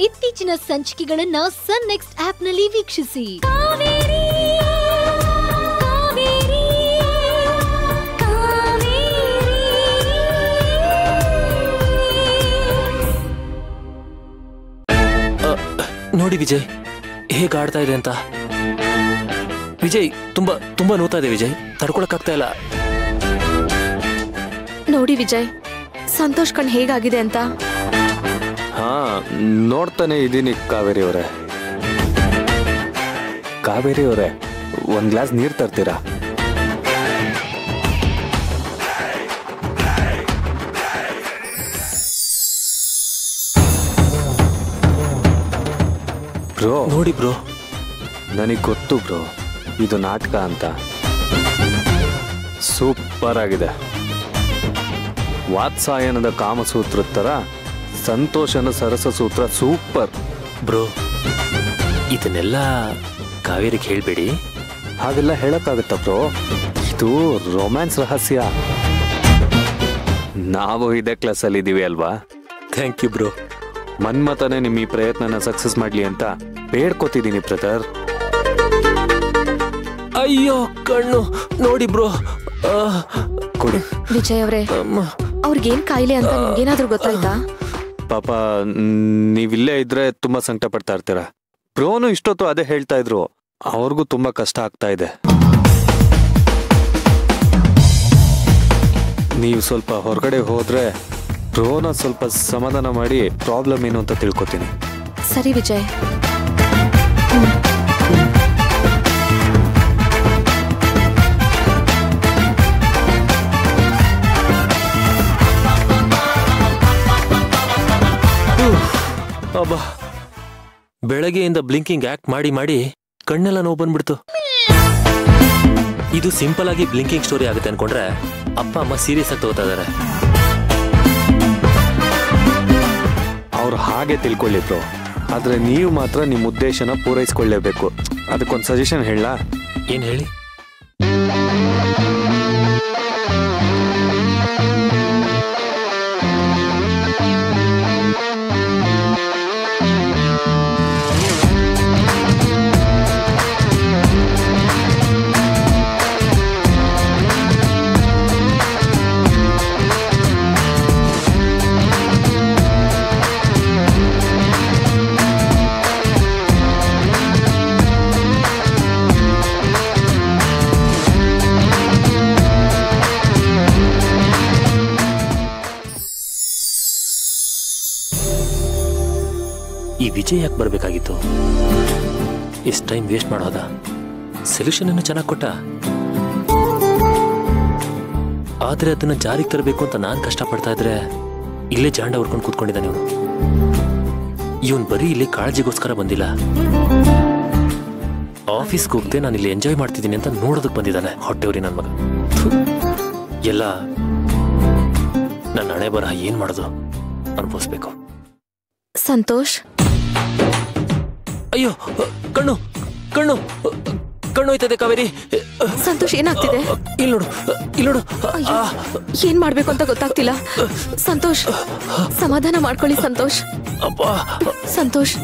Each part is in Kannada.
ಇತ್ತೀಚಿನ ಸಂಚಿಕೆಗಳನ್ನ ಸನ್ ನೆಕ್ಸ್ಟ್ ಆಪ್ನಲ್ಲಿ ವೀಕ್ಷಿಸಿ. ನೋಡಿ ವಿಜಯ್ ಹೇಗೆ ಆಡ್ತಾ ಇದೆ ಅಂತ? ವಿಜಯ್ ತುಂಬಾ ತುಂಬಾ ನೋತಾ ಇದೆ ವಿಜಯ್. ತಡ್ಕೊಳಕ್ಕಾಗ್ತಾ ಇಲ್ಲ. ನೋಡಿ ವಿಜಯ್ ಸಂತೋಷ್ ಕಣ್ ಹೇಗಾಗಿದೆ ಅಂತ? ನೋಡ್ತಾನೆ ಇದ್ದೀನಿ ಕಾವೇರಿ ಅವರೇ. ಕಾವೇರಿ ಅವರೇ ಒಂದು ಗ್ಲಾಸ್ ನೀರು ತರ್ತೀರಾ? ಬ್ರೋ ನೋಡಿ ಬ್ರೋ. ನನಗೆ ಗೊತ್ತು ಬ್ರೋ ಇದು ನಾಟಕ ಅಂತ. ಸೂಪರ್ ಆಗಿದೆ. ವಾತ್ಸಾಯನದ ಕಾಮಸೂತ್ರ ತರ ಸಂತೋಷನ ಸರಸ ಸೂತ್ರ ಸೂಪರ್. ಬ್ರೋ ಇದನ್ನೆಲ್ಲ ಕಾವೇರಿಗೆ ಹೇಳ್ಬೇಡಿ. ಹಾಗೆಲ್ಲ ಹೇಳಕ್ಕಾಗತ್ತ ಬ್ರೋ? ಇದು ರೊಮ್ಯಾನ್ಸ್ ರಹಸ್ಯ. ನಾವು ಇದೇ ಕ್ಲಾಸಲ್ಲಿ ಇದೀವಿ ಅಲ್ವಾ? Thank you bro. ಮನ್ಮತನೇ ನಿಮ್ಮ ಈ ಪ್ರಯತ್ನನ ಸಕ್ಸಸ್ ಮಾಡ್ಲಿ ಅಂತ ಬೇಡ್ಕೋತಿದ್ದೀನಿ ಬ್ರದರ್ ಅಯ್ಯೋ ಕಣ್ಣು. ನೋಡಿ ಬ್ರೋ. ಕೊಡಿ. ವಿಜಯ್ ಅವರೇ ಅವ್ರಿಗೇನ್ ಕಾಯಿಲೆ ಅಂತ ನಿಮ್ಗೇನಾದ್ರೂ ಗೊತ್ತಾಯ್ತಾ? ಪಾಪ ನೀವಿಲ್ಲೇ ಇದ್ರೆ ತುಂಬಾ ಸಂಕಟ ಪಡ್ತಾ ಇರ್ತೀರ. ಪ್ರೋನು ಇಷ್ಟೊತ್ತು ಅದೇ ಹೇಳ್ತಾ ಇದ್ರು. ಅವ್ರಿಗೂ ತುಂಬಾ ಕಷ್ಟ ಆಗ್ತಾ ಇದೆ. ನೀವು ಸ್ವಲ್ಪ ಹೊರಗಡೆ ಹೋದ್ರೆ ಪ್ರೋನ ಸ್ವಲ್ಪ ಸಮಾಧಾನ ಮಾಡಿ ಪ್ರಾಬ್ಲಮ್ ಏನು ಅಂತ ತಿಳ್ಕೊತೀನಿ. ಸರಿ ವಿಜಯ್. ಅಬ್ಬಾ ಬೆಳಗ್ಗೆಯಿಂದ ಬ್ಲಿಂಕಿಂಗ್ ಆಕ್ಟ್ ಮಾಡಿ ಮಾಡಿ ಕಣ್ಣೆಲ್ಲ ನೋವು ಬಂದ್ಬಿಡ್ತು ಇದು ಸಿಂಪಲ್ ಆಗಿ ಬ್ಲಿಂಕಿಂಗ್ ಸ್ಟೋರಿ ಆಗುತ್ತೆ ಅನ್ಕೊಂಡ್ರೆ ಅಪ್ಪ ಅಮ್ಮ ಸೀರಿಯಸ್ ಆಗಿ ತಗೋತಾ ಇದಾರೆ. ಅವ್ರು ಹಾಗೆ ತಿಳ್ಕೊಳ್ಳಿದ್ರು ಆದ್ರೆ ನೀವು ಮಾತ್ರ ನಿಮ್ಮ ಉದ್ದೇಶನ ಪೂರೈಸ್ಕೊಳ್ಳೇಬೇಕು. ಅದಕ್ಕೊಂದು ಸಜೆಷನ್ ಹೇಳ ಏನ್ ಹೇಳಿ? ಎಷ್ಟು ಟೈಮ್ ವೇಸ್ಟ್ ಮಾಡೋದ? ಸೊಲ್ಯೂಷನ್ ಅನ್ನು ಚೆನ್ನಾಗಿ ಕೊಟ್ಟ? ಆದರೆ ಅದನ್ನ ಜಾರಿಗೆ ತರಬೇಕು ಅಂತ ನಾನು ಕಷ್ಟಪಡ್ತಾ ಇದ್ರೆ ಇಲ್ಲೇ ಜಾಂಡ ಹೊರ್ಕೊಂಡು ಕೂತ್ಕೊಂಡಿದ್ದಾನೆ ಇವನು. ಇವನ್ ಬರೀ ಇಲ್ಲಿ ಕಾಳಜಿಗೋಸ್ಕರ ಬಂದಿಲ್ಲ. ಆಫೀಸ್ಗೆ ಹೋಗದೆ ನಾನು ಇಲ್ಲಿ ಎಂಜಾಯ್ ಮಾಡ್ತಿದ್ದೀನಿ ಅಂತ ನೋಡೋದಕ್ಕೆ ಬಂದಿದ್ದಾನೆ ಹೊಟ್ಟೆವ್ರಿ ನನ್ನ ಮಗ. ಎಲ್ಲ ನನ್ನ ಹಣೆ ಬರಹ ಏನು ಮಾಡೋದು ಅನುಭವಿಸ್ಬೇಕು. ಸಂತೋಷ್? ಅಯ್ಯೋ ಕಣ್ಣು. ಕಣ್ಣು ಕಣ್ಣು ಹೋಯ್ತದೆ ಕಾವೇರಿ. ಸಂತೋಷ್ ಏನಾಗ್ತಿದೆ? ಇಲ್ಲಿ ನೋಡು ಇಲ್ಲಿ ನೋಡು. ಏನ್ ಮಾಡ್ಬೇಕು ಅಂತ ಗೊತ್ತಾಗ್ತಿಲ್ಲ. ಸಂತೋಷ್ ಸಮಾಧಾನ ಮಾಡ್ಕೊಳ್ಳಿ ಸಂತೋಷ್. ಸಂತೋಷ್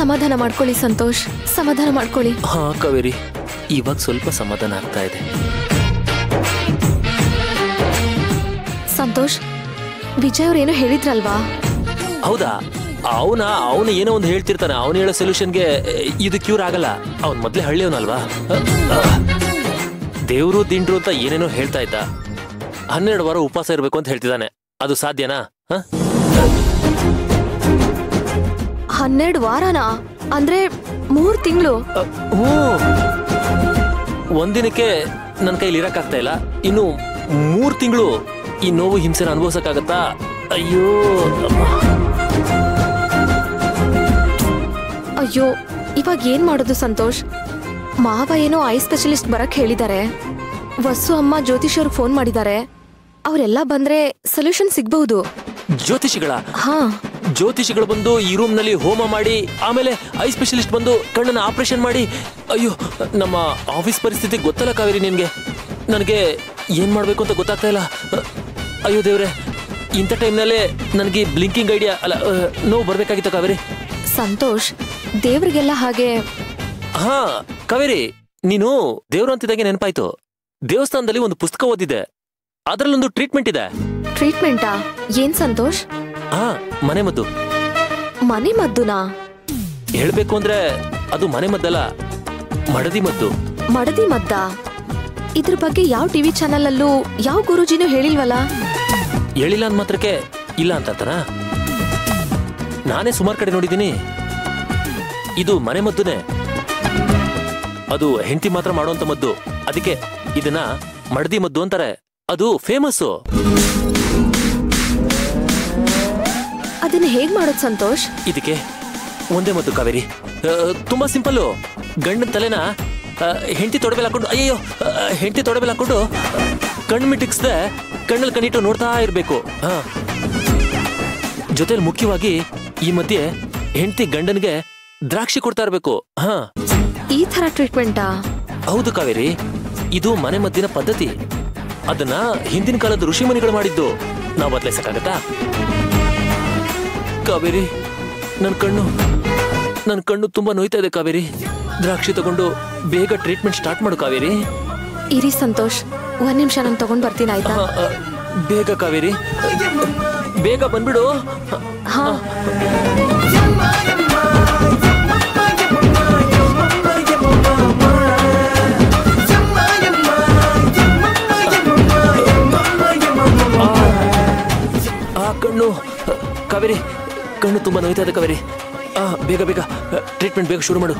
ಸಮಾಧಾನ ಮಾಡ್ಕೊಳ್ಳಿ ಸಂತೋಷ್. ಸಮಾಧಾನ ಮಾಡ್ಕೊಳ್ಳಿ. ಹಾ ಕಾವೇರಿ. ಇವಾಗ ಸ್ವಲ್ಪ ಸಮಾಧಾನ ಆಗ್ತಾ ಇದೆ. ಸಂತೋಷ್ ವಿಜಯ್ ಅವ್ರೇನೋ ಹೇಳಿದ್ರಲ್ವಾ? ಹೌದಾ? ಅವನ ಅವನು ಏನೋ ಒಂದು ಹೇಳ್ತಿರ್ತಾನೆ. ಅವನು ಹೇಳೋ ಸೊಲ್ಯೂಷನ್ಗೆ ಇದು ಕ್ಯೂರ್ ಆಗಲ್ಲ. ಅವನ್ ಮೊದ್ಲೇ ಹಳ್ಳಿಯವನಲ್ವಾ? ದೇವ್ರು ದಿಂಡ್ರು ಅಂತ ಏನೇನೋ ಹೇಳ್ತಾ ಇದ್ದ. ಹನ್ನೆರಡು ವಾರ ಉಪವಾಸ ಇರಬೇಕು ಅಂತ ಹೇಳ್ತಿದ್ದಾನೆ. ಅದು ಸಾಧ್ಯನಾ? ಹನ್ನೆರಡು ವಾರನಾ? ಅಂದ್ರೆ ಮೂರ್ ತಿಂಗಳು? ಒಂದಿನಕ್ಕೆ ನನ್ನ ಕೈಲಿ ಇರಕ್ಕಾಗ್ತಾ ಇಲ್ಲ. ಇನ್ನು ಮೂರ್ ತಿಂಗಳು ಈ ನೋವು ಹಿಂಸೆನ ಅನುಭವಿಸಕ್ಕಾಗತ್ತಾ? ಅಯ್ಯೋ ಅಯ್ಯೋ ಇವಾಗ ಏನ್ ಮಾಡೋದು ಸಂತೋಷ್? ಮಾವ ಏನೋ ಐ ಸ್ಪೆಷಲಿಸ್ಟ್ ಬರಕ್ ಹೇಳಿದ್ದಾರೆ. ವಸು ಅಮ್ಮ ಜ್ಯೋತಿಷ್ ಅವ್ರಿಗೆ ಫೋನ್ ಮಾಡಿದ್ದಾರೆ. ಅವರೆಲ್ಲ ಬಂದ್ರೆ ಸೊಲ್ಯೂಷನ್ ಸಿಗ್ಬಹುದು. ಜ್ಯೋತಿಷಿಗಳ? ಹಾ. ಜ್ಯೋತಿಷಿಗಳು ಬಂದು ಈ ರೂಮ್ನಲ್ಲಿ ಹೋಮ ಮಾಡಿ ಆಮೇಲೆ ಐ ಸ್ಪೆಷಲಿಸ್ಟ್ ಬಂದು ಕಣ್ಣನ್ನ ಆಪರೇಷನ್ ಮಾಡಿ. ಅಯ್ಯೋ ನಮ್ಮ ಆಫೀಸ್ ಪರಿಸ್ಥಿತಿ ಗೊತ್ತಲ್ಲ ಕಾವೇರಿ ನಿನ್ಗೆ ನನಗೆ ಏನ್ ಮಾಡ್ಬೇಕು ಅಂತ ಗೊತ್ತಾಗ್ತಾ ಇಲ್ಲ. ಅಯ್ಯೋ ದೇವ್ರೆ ಇಂಥ ಟೈಮ್ನಲ್ಲೇ ನನಗೆ ಬ್ಲಿಂಕಿಂಗ್ ಐಡಿಯಾ ಅಲ್ಲ ನೋವು ಬರ್ಬೇಕಾಗಿತ್ತು ಕಾವೇರಿ. ಸಂತೋಷ್ ದೇವ್ರಿಗೆಲ್ಲ ಹಾಗೆ. ಹಾ ಕಾವೇರಿ ನೀನು ದೇವ್ರು ಅಂತಿದ್ದಾಗೆ ನೆನಪಾಯ್ತು. ದೇವಸ್ಥಾನದಲ್ಲಿ ಒಂದು ಪುಸ್ತಕ ಓದಿದೆ. ಅದರಲ್ಲೊಂದು ಟ್ರೀಟ್ಮೆಂಟ್ ಇದೆ. ಟ್ರೀಟ್ಮೆಂಟಾ ಏನ್ ಸಂತೋಷ್? ಹಾ ಮನೆ ಮದ್ದು. ಮನೆ ಮದ್ದುನಾ? ಹೇಳ್ಬೇಕು ಅಂದ್ರೆ ಅದು ಮನೆ ಮದ್ದಲ್ಲ ಮಡದಿ ಮದ್ದು. ಮಡದಿ ಮದ್ದ? ಇದ್ರ ಬಗ್ಗೆ ಯಾವ ಟಿವಿ ಚಾನೆಲ್ ಅಲ್ಲೂ ಯಾವ ಗುರೂಜಿನೂ ಹೇಳಿಲ್ವಲ್ಲ? ಹೇಳಿಲ್ಲ ಅಂದ್ ಮಾತ್ರಕ್ಕೆ ಇಲ್ಲ ಅಂತ ನಾನೇ ಸುಮಾರು ಕಡೆ ನೋಡಿದ್ದೀನಿ. ಇದು ಮನೆ ಮದ್ದುನೇ. ಅದು ಹೆಂಡತಿ ಮಾತ್ರ ಮಾಡುವಂತ ಮದ್ದು. ಅದಕ್ಕೆ ಇದನ್ನ ಮಡದಿ ಮದ್ದು ಅಂತಾರೆ. ಅದು ಫೇಮಸ್ಸು. ಅದನ್ನ ಹೇಗ್ ಮಾಡೋದ್ ಸಂತೋಷ್? ಇದಕ್ಕೆ ಒಂದೇ ಮದ್ದು ಕಾವೇರಿ. ಆ, ತುಂಬಾ ಸಿಂಪಲ್ ಗಂಡನ ತಲೆನ ಹೆಂಡತಿ ತೊಡಬೇಲ್ ಹಾಕೊಂಡು ಅಯ್ಯೋ ಹೆಂಡತಿ ತೊಡಬೇಲ್ ಹಾಕೊಂಡು ಕಣ್ಣು ಮಿಟಿಕ್ಸ್ದೆ ಕಣ್ಣಲ್ಲಿ ಕಣ್ಣಿಟ್ಟು ನೋಡ್ತಾ ಇರ್ಬೇಕು. ಹಾ. ಜೊತೆಲಿ ಮುಖ್ಯವಾಗಿ ಈ ಮಧ್ಯೆ ಹೆಂಡತಿ ಗಂಡನಿಗೆ ದ್ರಾಕ್ಷಿ ಕೊಡ್ತಾ ಇರ್ಬೇಕು. ಹಾ. ಈ ತರ ಟ್ರೀಟ್ಮೆಂಟಾ ಹೌದು ಕಾವೇರಿ. ಇದು ಮನೆ ಮದ್ದಿನ ಪದ್ಧತಿ. ಅದನ್ನ ಹಿಂದಿನ ಕಾಲದ ಋಷಿ ಋಷಿಮುನಿಗಳು ಮಾಡಿದ್ದು. ನಾವು ಬದಲಾಯಿಸಕ್ಕಾಗತ್ತಾ ಕಾವೇರಿ ನನ್ನ ಕಣ್ಣು. ನನ್ನ ಕಣ್ಣು ತುಂಬಾ ನೋಯ್ತಾ ಇದೆ ಕಾವೇರಿ. ದ್ರಾಕ್ಷಿ ತಗೊಂಡು ಬೇಗ ಟ್ರೀಟ್ಮೆಂಟ್ ಸ್ಟಾರ್ಟ್ ಮಾಡು ಕಾವೇರಿ. ಇರಿ ಸಂತೋಷ್ ಒಂದ್ ನಿಮಿಷ ನಾನು ತಗೊಂಡ್ ಬರ್ತೀನಿ ಆಯ್ತಾ? ಆ, ಆ, ಬೇಗ ಕಾವೇರಿ. ಬೇಗ ಬಂದ್ಬಿಡು. ಹಾ. ಕಣ್ಣು ಕಾವೇರಿ ಕಣ್ಣು ತುಂಬಾ ನೋಯ್ತಾ ಇದೆ ಕಾವೇರಿ. ಬೇಗ ಬೇಗ ಟ್ರೀಟ್ಮೆಂಟ್ ಬೇಗ ಶುರು ಮಾಡು.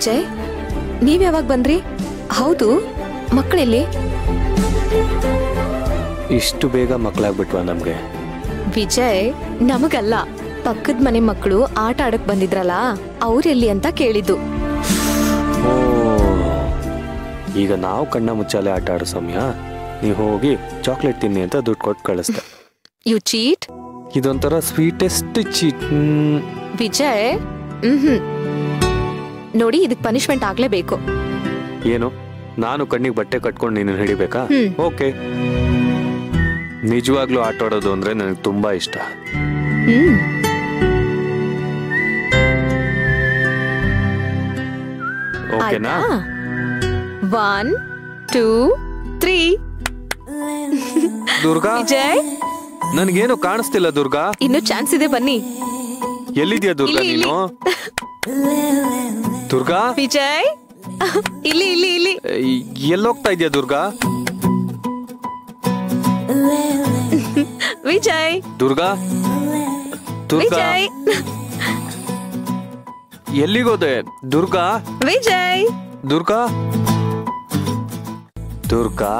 ವಿಜಯ್ ನೀವ್ ಯಾವಾಗ ಬಂದ್ರಿ? ಹೌದು ಮಕ್ಕಳೆಲ್ಲಿ? ಇಷ್ಟು ಬೇಗ ಮಕ್ಕಳಾಗ್ಬಿಟ್ವಾ ನಮ್ಗೆ? ವಿಜಯ್ ನಮಗಲ್ಲ. ಪಕ್ಕದ ಮನೆ ಮಕ್ಕಳು ಆಟ ಆಡಕ್ ಬಂದಿದ್ರಲ್ಲ ಅವ್ರೆಲ್ಲಿ ಅಂತ ಕೇಳಿದ್ದು. ಓ ಈಗ ನಾವು ಕಣ್ಣ ಮುಚ್ಚಾಲೆ ಆಟ ಆಡೋ ಸಮಯ? ನೀವು ಹೋಗಿ ಚಾಕ್ಲೇಟ್ ತಿನ್ನಿ ಅಂತ ದುಡ್ಡು ಕೊಟ್ಟು ಕಳಿಸ್ದೆ. ಯು ಚೀಟ್ ಇದೊಂಥರ ಸ್ವೀಟೆಸ್ಟ್ ಚೀಟ್ ವಿಜಯ್ ಹ್ಮ್. ನೋಡಿ ಇದಕ್ಕೆ ಪನಿಷ್ಮೆಂಟ್ ಆಗ್ಲೇಬೇಕು. ಏನು? ನಾನು ಕಣ್ಣಿಗೆ ಬಟ್ಟೆ ಕಟ್ಕೊಂಡು ನೀನು ಹಿಡಿಬೇಕಾ? ಓಕೆ. ನಿಜವಾಗ್ಲೂ ಆಟ ಆಡೋದು ಅಂದ್ರೆ ನನಗೆ ತುಂಬಾ ಇಷ್ಟ. ಓಕೆನಾ? One two three Durga? Vijay? ನನ್ಗೇನು ಕಾಣಿಸ್ತಿಲ್ಲ ದುರ್ಗಾ? ಇನ್ನು ಚಾನ್ಸ್ ಇದೆ ಬನ್ನಿ. ಎಲ್ಲಿದ್ಯಾ ದುರ್ಗಾ ನೀನು? ದುರ್ಗಾ? ವಿಜಯ್? ಇಲ್ಲಿ ಇಲ್ಲಿ ಇಲ್ಲಿ. ಎಲ್ಲೋಗ್ತಾ ಇದ್ಯಾ ದುರ್ಗಾ? ವಿಜಯ್. ದುರ್ಗಾ? ದುರ್ಗಾ? ವಿಜಯ್. ಎಲ್ಲಿಗೋದೆ? ದುರ್ಗಾ? ವಿಜಯ್. ದುರ್ಗಾ? ದುರ್ಗಾ?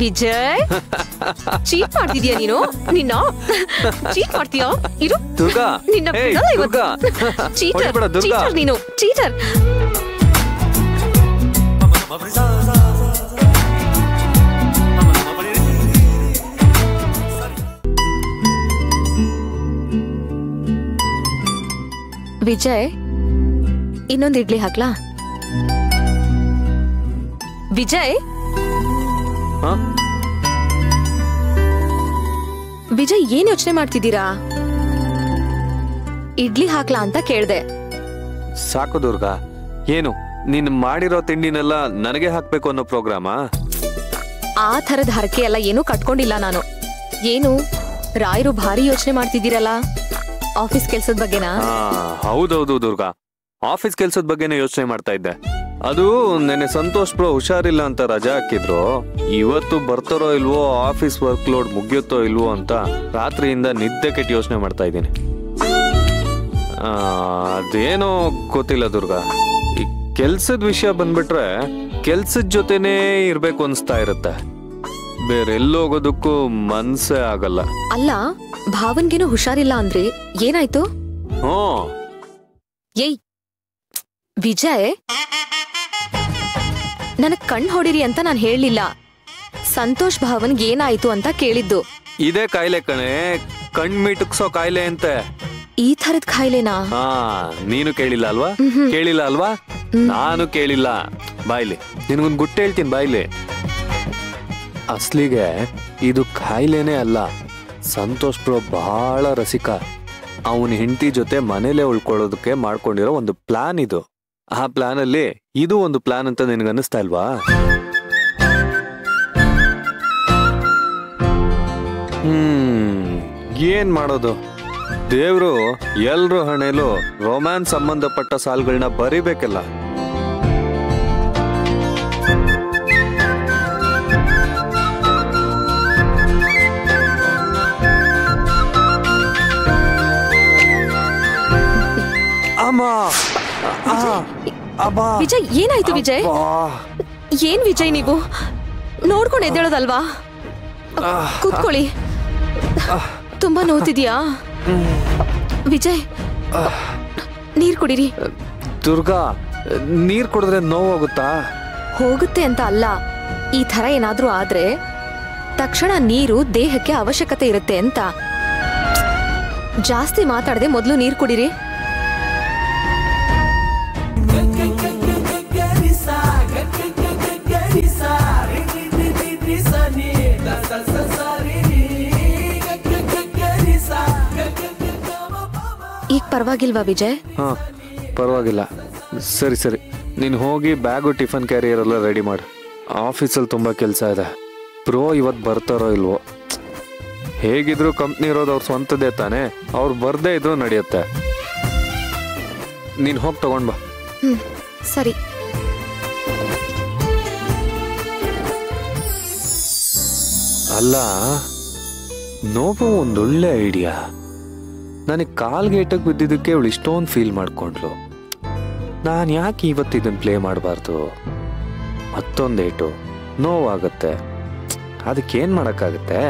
ವಿಜಯ್ ಚೀಟ್ ಮಾಡ್ತಿದ್ಯಾ ನೀನು? ನಿನ್ನ? ಚೀಟ್ ಮಾಡ್ತೀಯಾ? ಇರು. ದುರ್ಗಾ. ನಿನ್ನ ಚೀಟರ್ ಚೀಟರ್ ನೀನು. ಚೀಟರ್ ವಿಜಯ್ ಇನ್ನೊಂದು ಇಡ್ಲಿ ಹಾಕ್ಲಾ? ವಿಜಯ್? ವಿಜಯ್ ಏನ್ ಯೋಚನೆ ಮಾಡ್ತಿದ್ದೀರಾ? ಇಡ್ಲಿ ಹಾಕ್ಲಾ ಅಂತ ಕೇಳ್ದೆ. ಸಾಕು ದುರ್ಗಾ. ಏನು ನಿನ್ ಮಾಡಿರೋ ತಿಂಡಿನೆಲ್ಲ ನನಗೆ ಹಾಕ್ಬೇಕು ಅನ್ನೋ ಪ್ರೋಗ್ರಾಮಾ? ಆ ಥರದ ಹರಕೆ ಎಲ್ಲ ಏನೂ ಕಟ್ಕೊಂಡಿಲ್ಲ ನಾನು. ಏನು ರಾಯರು ಭಾರಿ ಯೋಚನೆ ಮಾಡ್ತಿದ್ದೀರಲ್ಲ? ಆಫೀಸ್ ಕೆಲ್ಸದ ಬಗ್ಗೆನಾ? ಹೌದೌದು ದುರ್ಗಾ. ಆಫೀಸ್ ಕೆಲ್ಸದ ಬಗ್ಗೆನೇ ಯೋಚನೆ ಮಾಡ್ತಾ ಇದ್ದೆ. ಅದು ನೆನೆ ಸಂತೋಷ್ ಬ್ರೋ ಹುಷಾರಿಲ್ಲ ಅಂತ ರಜಾ ಹಾಕಿದ್ರು. ಇವತ್ತು ಬರ್ತಾರೋ ಇಲ್ವೋ ಆಫೀಸ್ ವರ್ಕ್ ಲೋಡ್ ಮುಗಿಯುತ್ತೋ ಇಲ್ವೋ ಅಂತ ರಾತ್ರಿಯಿಂದ ನಿದ್ದೆ ಕೆಟ್ಟು ಯೋಚನೆ ಮಾಡ್ತಾ ಇದ್ದೀನಿ. ಆ, ಅದೇನೋ ಗೊತ್ತಿಲ್ಲ ದುರ್ಗಾ. ಈ ಕೆಲ್ಸದ ವಿಷಯ ಬಂದ್ಬಿಟ್ರೆ ಕೆಲ್ಸದ ಜೊತೆನೇ ಇರ್ಬೇಕು ಅನ್ಸ್ತಾ ಇರುತ್ತೆ. ಬೇರೆ ಎಲ್ಲೋಗೋದಕ್ಕೂ ಮನ್ಸೇ ಆಗಲ್ಲ. ಅಲ್ಲ ಭಾವನ್ಗೇನು ಹುಷಾರಿಲ್ಲ ಅಂದ್ರೆ ಏನಾಯ್ತು? ಹ್ಞೂ ಏಯ್ ವಿಜಯ್? ನನಗ್ ಕಣ್ ಹೊಡಿರಿ ಅಂತ ನಾನು ಹೇಳಲಿಲ್ಲ ಸಂತೋಷ್ ಭಾವನ್ಗೆ ಏನಾಯ್ತು ಅಂತ ಕೇಳಿದ್ದು. ಇದೇ ಕಾಯಿಲೆ ಕಣೆ ಕಣ್ ಮಿಟುಕ್ಸೋ ಕಾಯಿಲೆ ಅಂತ. ಈ ತರದ್ ಕಾಯಿಲೆನಾ? ಹಾ ನೀನು ಕೇಳಿಲ್ಲ ಅಲ್ವಾ. ಕೇಳಿಲ್ಲ ಅಲ್ವಾ? ನಾನು ಕೇಳಿಲ್ಲ. ಬಾಯ್ಲಿ ನಿನಗೊಂದು ಗುಟ್ಟು ಹೇಳ್ತೀನಿ ಬಾಯ್ಲಿ ಅಸ್ಲಿಗೆ ಇದು ಕಾಯಿಲೆನೇ ಅಲ್ಲ. ಸಂತೋಷ್ ಬ್ರೋ ಬಹಳ ರಸಿಕ. ಅವನ ಹೆಂಡತಿ ಜೊತೆ ಮನೇಲೆ ಉಳ್ಕೊಳ್ಳೋದಕ್ಕೆ ಮಾಡ್ಕೊಂಡಿರೋ ಒಂದು ಪ್ಲಾನ್ ಇದು. ಆ ಪ್ಲಾನ್ ಅಲ್ಲಿ ಇದು ಒಂದು ಪ್ಲಾನ್ ಅಂತ ನಿನಗೆ ಅನ್ನಿಸ್ತಾ ಇಲ್ವಾ? ಏನ್ ಮಾಡೋದು? ದೇವ್ರು ಎಲ್ರ ಹಣೆಲು ರೊಮ್ಯಾನ್ಸ್ ಸಂಬಂಧಪಟ್ಟ ಸಾಲುಗಳನ್ನ ಬರಿಬೇಕಲ್ಲ. ಅಮ್ಮ. ವಿಜಯ್ ಏನಾಯ್ತು ವಿಜಯ್. ಏನ್ ವಿಜಯ್ ನೀವು? ನೋಡ್ಕೊಂಡು ಎದ್ದೇಳೋದಲ್ವಾ? ಕೂತ್ಕೊಳ್ಳಿ. ತುಂಬಾ ನೋತಿದ್ಯಾ ವಿಜಯ್ ನೀರ್ ಕುಡೀರಿ. ದುರ್ಗಾ ನೀರ್ ಕುಡಿದ್ರೆ ನೋವಾಗುತ್ತಾ? ಹೋಗುತ್ತೆ ಅಂತ ಅಲ್ಲ. ಈ ತರ ಏನಾದ್ರೂ ಆದ್ರೆ ತಕ್ಷಣ ನೀರು ದೇಹಕ್ಕೆ ಅವಶ್ಯಕತೆ ಇರುತ್ತೆ ಅಂತ. ಜಾಸ್ತಿ ಮಾತಾಡದೆ ಮೊದಲು ನೀರ್ ಕುಡೀರಿ. ಈಗ ಪರವಾಗಿಲ್ವಾ ವಿಜಯ್? ಹಾ ಪರವಾಗಿಲ್ಲ. ಸರಿ ಸರಿ. ನೀನು ಹೋಗಿ ಬ್ಯಾಗು ಟಿಫನ್ ಕ್ಯಾರಿಯರ್ ಎಲ್ಲ ರೆಡಿ ಮಾಡು. ಆಫೀಸಲ್ಲಿ ತುಂಬ ಕೆಲಸ ಇದೆ. ಪ್ರೋ ಇವತ್ತು ಬರ್ತಾರೋ ಇಲ್ವೋ? ಹೇಗಿದ್ರು ಕಂಪ್ನಿ ಇರೋದು ಅವ್ರ ಸ್ವಂತದೇ ತಾನೆ? ಅವ್ರು ಬರ್ದೇ ಇದ್ರು ನಡೆಯುತ್ತೆ. ನೀನು ಹೋಗಿ ತಗೊಂಡ್ಬಾ ಹ್ಮ್ ಸರಿ. ಅಲ್ಲ, ನೋವು ಒಂದೊಳ್ಳೆ ಐಡಿಯಾ. ನನಗೆ ಕಾಲ್ಗೆ ಏಟಕ್ಕೆ ಬಿದ್ದಿದ್ದಕ್ಕೆ ಅವಳು ಇಷ್ಟೊಂದು ಫೀಲ್ ಮಾಡ್ಕೊಂಡ್ಲು ನಾನು ಯಾಕೆ ಇವತ್ತು ಇದನ್ನು ಪ್ಲೇ ಮಾಡಬಾರ್ದು? ಮತ್ತೊಂದೇಟು ನೋವಾಗುತ್ತೆ. ಅದಕ್ಕೇನು ಮಾಡೋಕ್ಕಾಗತ್ತೆ?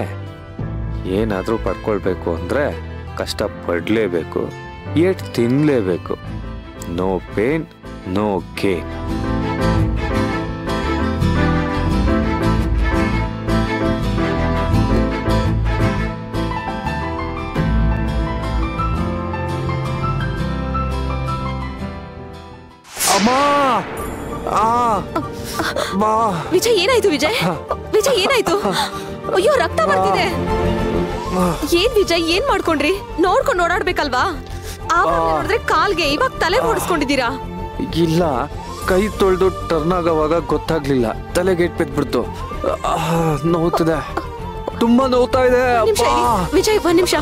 ಏನಾದರೂ ಪಡ್ಕೊಳ್ಬೇಕು ಅಂದರೆ ಕಷ್ಟಪಡಲೇಬೇಕು, ಏಟ್ ತಿನ್ನಲೇಬೇಕು ನೋ ಪೇನ್ ನೋ ಗೇನ್ ಬಾ. ವಿಜಯ್ ಏನಾಯ್ತು ವಿಜಯ್? ವಿಜಯ್ ಏನಾಯ್ತು? ಅಯ್ಯೋ ರಕ್ತ ಬರ್ತಿದೆ. ಏನ್ ವಿಜಯ್ ಏನ್ ಮಾಡ್ಕೊಂಡ್ರಿ? ನೋಡ್ಕೊಂಡು ಓಡಾಡ್ಬೇಕಲ್ವಾ? ನೋಡಿದ್ರೆ ಕಾಲ್ಗೆ ಇವಾಗ ತಲೆ ಓಡಿಸ್ಕೊಂಡಿದ್ದೀರಾ? ಇಲ್ಲ ಕೈ ತೊಳೆದು ಟರ್ನ್ ಆಗೋವಾಗ ಗೊತ್ತಾಗ್ಲಿಲ್ಲ. ತಲೆಗೆ ಏಟ್ ಬಿದ್ಬಿಡ್ತು. ನೋವ್ತಿದೆ. ತುಂಬಾ ನೋವ್ತಾ ಇದೆ. ವಿಜಯ್ ಒಂದ್ ನಿಮಿಷ.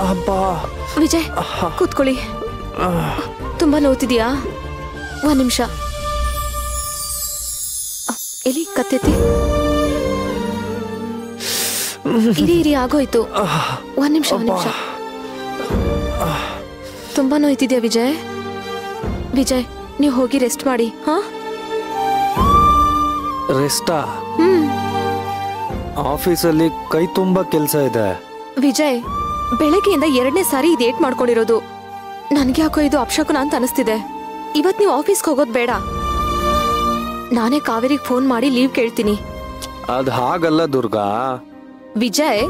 ಅಬ್ಬಾ ವಿಜಯ್ ಕೂತ್ಕೊಳ್ಳಿ. ತುಂಬಾ ನೋತಿದ್ಯಾ ಒಂದ್ ನಿಮಿಷ. ಎಲ್ಲಿ ಕತ್ತೈತಿ ಇರಿ ಇರಿ ಆಗೋಯ್ತು. ಒಂದ್ ನಿಮಿಷ ಒಂದ್ ನಿಮಿಷ. ತುಂಬಾ ನೋಯ್ತಿದ್ಯಾ ವಿಜಯ್? ವಿಜಯ್ ನೀವು ಹೋಗಿ ರೆಸ್ಟ್ ಮಾಡಿ ಹಾ? ರೆಸ್ಟಾ? ಆಫೀಸಲ್ಲಿ ಕೈ ತುಂಬಾ ಕೆಲಸ ಇದೆ. ವಿಜಯ್ ಬೆಳಗ್ಗೆಯಿಂದ ಎರಡನೇ ಸಾರಿ ಇದು ಏಟ್ ಮಾಡ್ಕೊಂಡಿರೋದು. ನನ್ಗೆ ಯಾಕೋ ಇದು ಅಪ್ಶಕುನ ಅಂತ ಅನಿಸ್ತಿದೆ. ಇವತ್ ನೀವು ಆಫೀಸ್ಗೆ ಹೋಗೋದು ಬೇಡ. ನಾನೇ ಕಾವೇರಿಗೆ ಫೋನ್ ಮಾಡಿ ಲೀವ್ ಕೇಳ್ತೀನಿ. ಅದ್ ಹಾಗಲ್ಲ ದುರ್ಗಾ. ವಿಜಯ್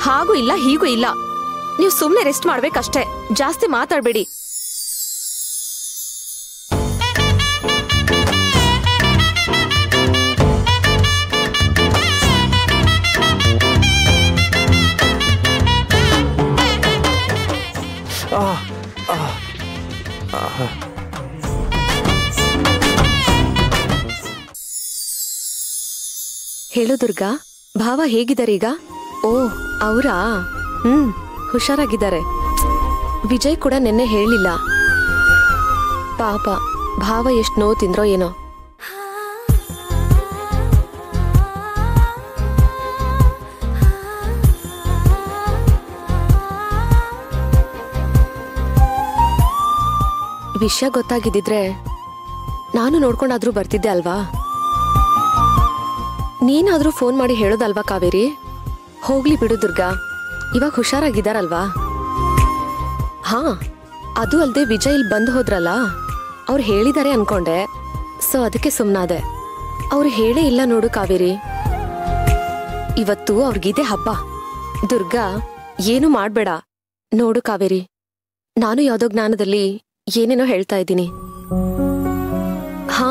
ಹಾಗೂ ಇಲ್ಲ ಹೀಗೂ ಇಲ್ಲ. ನೀವು ಸುಮ್ನೆ ರೆಸ್ಟ್ ಮಾಡ್ಬೇಕಷ್ಟೇ. ಜಾಸ್ತಿ ಮಾತಾಡ್ಬೇಡಿ. ಹೇಳು ದುರ್ಗಾ, ಭಾವ ಹೇಗಿದ್ದಾರೆ ಈಗ ಓ, ಅವರಾ? ಹ್ಮ್, ಹುಷಾರಾಗಿದ್ದಾರೆ. ವಿಜಯ್ ಕೂಡ ನಿನ್ನೆ ಹೇಳಿಲ್ಲ. ಪಾಪ, ಭಾವ ಎಷ್ಟು ನೋವು ತಿಂದ್ರೋ ಏನೋ. ವಿಷಯ ಗೊತ್ತಾಗಿದ್ದಿದ್ರೆ ನಾನು ನೋಡ್ಕೊಂಡಾದ್ರೂ ಬರ್ತಿದ್ದೆ ಅಲ್ವಾ? ನೀನಾದ್ರೂ ಫೋನ್ ಮಾಡಿ ಹೇಳೋದಲ್ವಾ ಕಾವೇರಿ? ಹೋಗ್ಲಿ ಬಿಡು ದುರ್ಗಾ. ಇವಾಗ ಹುಷಾರಾಗಿದ್ದಾರಲ್ವಾ? ಹಾ, ಅದು ಅಲ್ದೆ ವಿಜಯ್ ಇಲ್ಲಿ ಬಂದು ಹೋದ್ರಲ್ಲ? ಅವ್ರು ಹೇಳಿದ್ದಾರೆ ಅನ್ಕೊಂಡೆ. ಸೊ ಅದಕ್ಕೆ ಸುಮ್ನಾದೆ. ಅವ್ರು ಹೇಳೇ ಇಲ್ಲ ನೋಡು ಕಾವೇರಿ. ಇವತ್ತು ಅವ್ರಿಗಿದೆ ಹಬ್ಬ. ದುರ್ಗಾ, ಏನು ಮಾಡಬೇಡ. ನೋಡು ಕಾವೇರಿ. ನಾನು ಯಾವುದೋ ಜ್ಞಾನದಲ್ಲಿ ಏನೇನೋ ಹೇಳ್ತಾ ಇದ್ದೀನಿ. ಹಾ,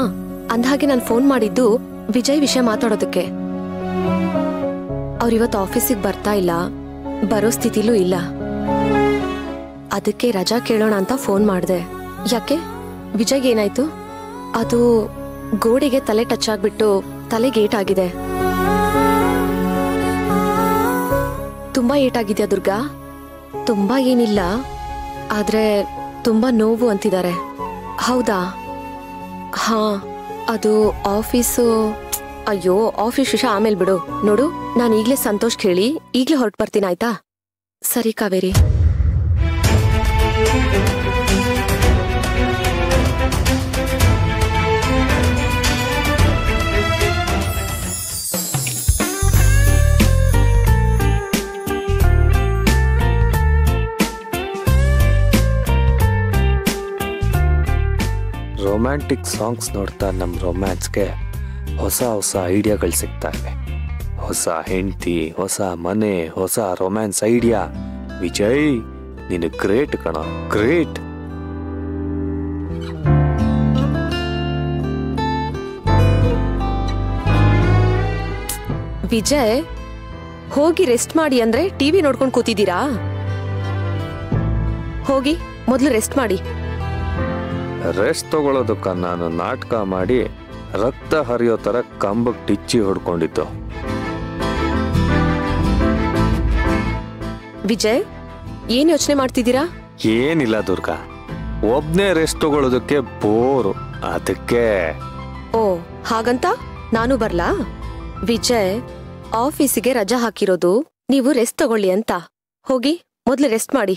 ಅಂದ್ಹಾಗೆ ನಾನು ಫೋನ್ ಮಾಡಿದ್ದು ವಿಜಯ್ ವಿಷಯ ಮಾತಾಡೋದಕ್ಕೆ. ಅವ್ರಿವತ್ತು ಆಫೀಸಿಗೆ ಬರ್ತಾ ಇಲ್ಲ, ಬರೋ ಸ್ಥಿತಿಲೂ ಇಲ್ಲ. ಅದಕ್ಕೆ ರಜಾ ಕೇಳೋಣ ಅಂತ ಫೋನ್ ಮಾಡಿದೆ. ಯಾಕೆ? ವಿಜಯ್ಗೆ ಏನಾಯ್ತು? ಅದು ಗೋಡೆಗೆ ತಲೆ ಟಚ್ ಆಗ್ಬಿಟ್ಟು ತಲೆಗೆ ಏಟಾಗಿದೆ ತುಂಬಾ ಏಟಾಗಿದ್ಯಾ ದುರ್ಗಾ? ತುಂಬಾ ಏನಿಲ್ಲ, ಆದ್ರೆ ತುಂಬಾ ನೋವು ಅಂತಿದ್ದಾರೆ. ಹೌದಾ? ಹಾ. ಅದು ಆಫೀಸು. ಅಯ್ಯೋ, ಆಫೀಸ್ ವಿಷಯ ಆಮೇಲೆ ಬಿಡು. ನೋಡು, ನಾನು ಈಗಲೇ ಸಂತೋಷ್ ಕೇಳಿ, ಈಗಲೇ ಹೊರಟು ಬರ್ತೀನಿ, ಆಯ್ತಾ? ಸರಿ ಕಾವೇರಿ. ರೊಮ್ಯಾಂಟಿಕ್ ಸಾಂಗ್ಸ್ ನೋಡ್ತಾ ನಮ್ಮ ರೊಮ್ಯಾನ್ಸ್ಗೆ ಹೊಸ ಹೊಸ ಐಡಿಯಾಗಳು ಸಿಗ್ತಾ ಇವೆ. ಹೊಸ ಹೆಂಡತಿ, ಹೊಸ ಮನೆ, ಹೊಸ ರೊಮ್ಯಾನ್ಸ್ ಐಡಿಯಾ ವಿಜಯ್, ನೀನು ಗ್ರೇಟ್ ಕಣ ಗ್ರೇಟ್ ವಿಜಯ್, ಹೋಗಿ ರೆಸ್ಟ್ ಮಾಡಿ ಅಂದ್ರೆ ಟಿವಿ ನೋಡ್ಕೊಂಡು ಕೂತಿದ್ದೀರಾ? ಹೋಗಿ, ಮೊದಲು ರೆಸ್ಟ್ ಮಾಡಿ. ರೆಸ್ಟ್ ತಗೊಳ್ಳೋದಕ್ಕ ನಾನು ನಾಟಕ ಮಾಡಿ ರಕ್ತ ಹರಿಯೋ ತರ ಕಂಬಕ್ ಟಿಚ್ಚಿ ಹೊಡ್ಕೊಂಡಿದ್ದು. ವಿಜಯ್ ಏನ್ ಯೋಚನೆ ಮಾಡ್ತಿದ್ದೀರಾ? ಏನಿಲ್ಲ ದುರ್ಗಾ ಒಬ್ನೇ ರೆಸ್ಟ್ ತಗೊಳ್ಳೋದಕ್ಕೆ ಬೋರು. ಅದಕ್ಕೆ ಓ ಹಾಗಂತ? ನಾನು ಬರ್ಲಾ? ವಿಜಯ್ ಆಫೀಸಿಗೆ ರಜಾ ಹಾಕಿರೋದು ನೀವು ರೆಸ್ಟ್ ತಗೊಳ್ಳಿ ಅಂತ. ಹೋಗಿ ಮೊದ್ಲು ರೆಸ್ಟ್ ಮಾಡಿ.